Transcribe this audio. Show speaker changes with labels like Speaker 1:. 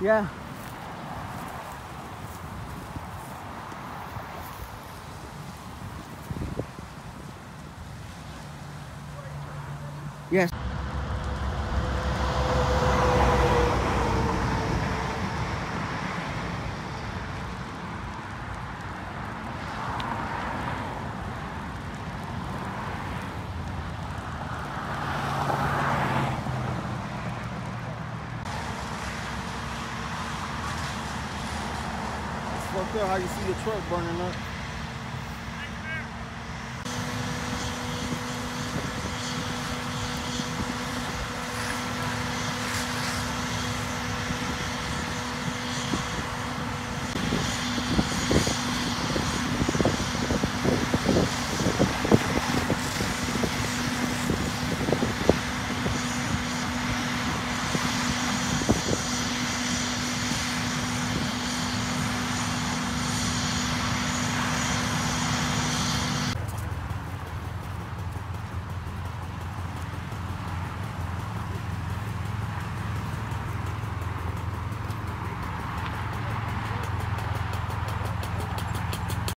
Speaker 1: Yeah. Yes.
Speaker 2: Fucked up how you see the truck burning up.